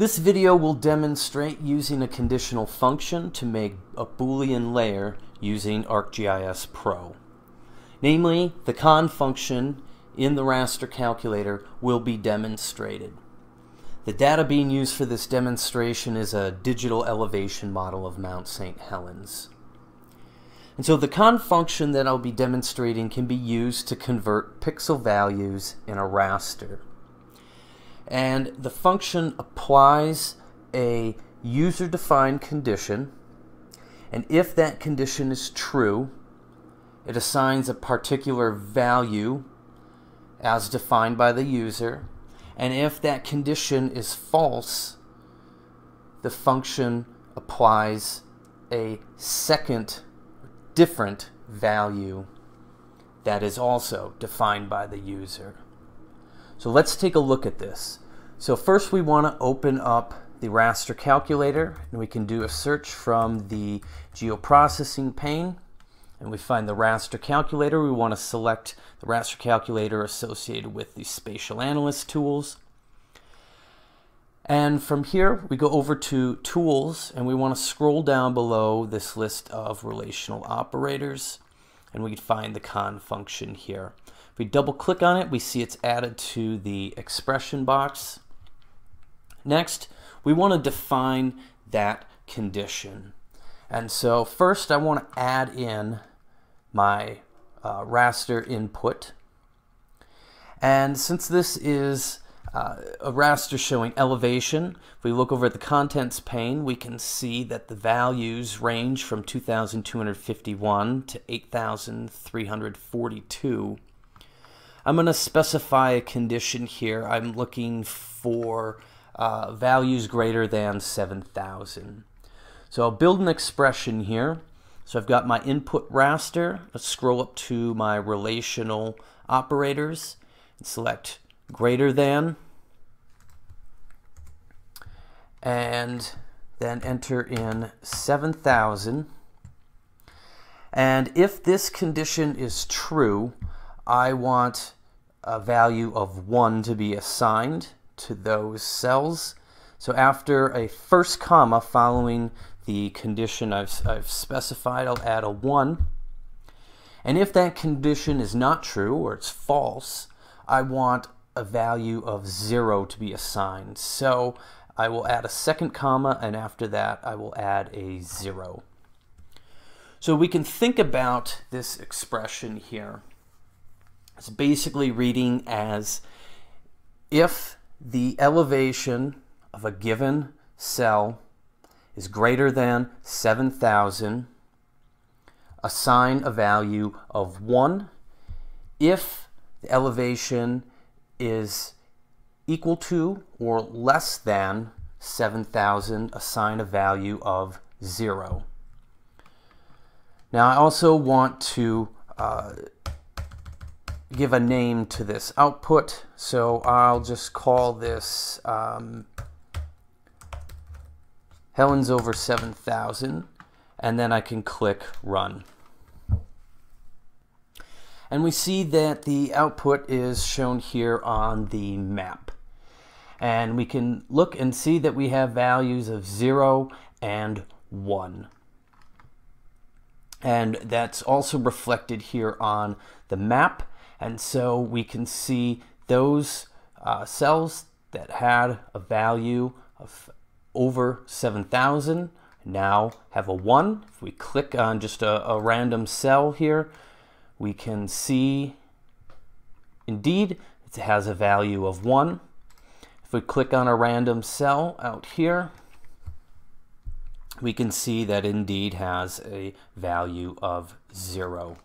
This video will demonstrate using a conditional function to make a Boolean layer using ArcGIS Pro. Namely, the con function in the raster calculator will be demonstrated. The data being used for this demonstration is a digital elevation model of Mount St. Helens. And so the con function that I'll be demonstrating can be used to convert pixel values in a raster and the function applies a user-defined condition and if that condition is true it assigns a particular value as defined by the user and if that condition is false the function applies a second different value that is also defined by the user. So let's take a look at this. So first we want to open up the raster calculator and we can do a search from the geoprocessing pane and we find the raster calculator. We want to select the raster calculator associated with the spatial analyst tools. And from here, we go over to Tools, and we want to scroll down below this list of relational operators, and we find the con function here we double click on it, we see it's added to the expression box. Next, we want to define that condition. And so first I want to add in my uh, raster input. And since this is uh, a raster showing elevation, if we look over at the contents pane, we can see that the values range from 2,251 to 8,342. I'm going to specify a condition here. I'm looking for uh, values greater than 7,000. So I'll build an expression here. So I've got my input raster. Let's scroll up to my relational operators and select greater than and then enter in 7,000. And if this condition is true, I want a value of 1 to be assigned to those cells. So after a first comma following the condition I've, I've specified, I'll add a 1. And if that condition is not true or it's false, I want a value of 0 to be assigned. So I will add a second comma and after that I will add a 0. So we can think about this expression here. It's basically reading as if the elevation of a given cell is greater than 7,000, assign a value of 1. If the elevation is equal to or less than 7,000, assign a value of 0. Now I also want to uh, give a name to this output. So I'll just call this um, Helen's over 7,000 and then I can click run. And we see that the output is shown here on the map. And we can look and see that we have values of 0 and 1. And that's also reflected here on the map and so we can see those uh, cells that had a value of over 7,000 now have a 1. If we click on just a, a random cell here, we can see indeed it has a value of 1. If we click on a random cell out here, we can see that indeed has a value of 0.